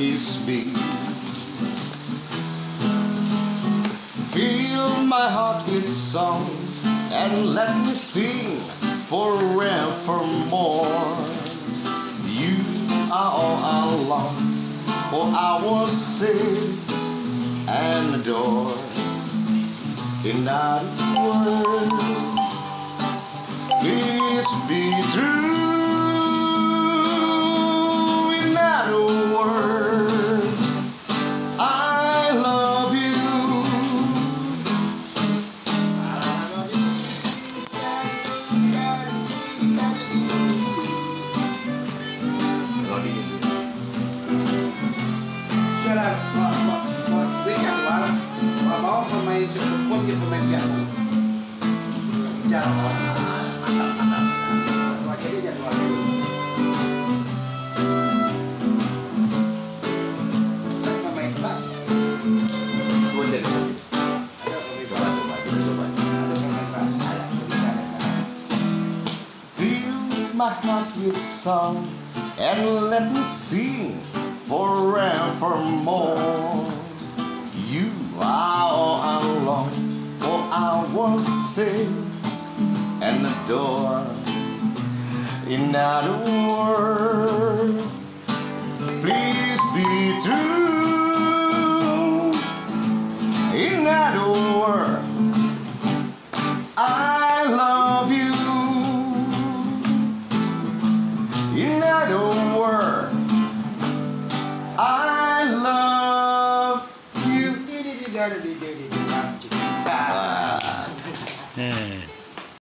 kiss me. Fill my heart with song and let me sing forevermore. You are all I long, for I was saved and adored in that word. Please be true juara Gue Anwar mau pemain cukup pun dia pemain piano Jalan jadi my heart with song and let me sing. Forevermore. You are all I long, for I was saved and the adored. In other words, please Saturday to be.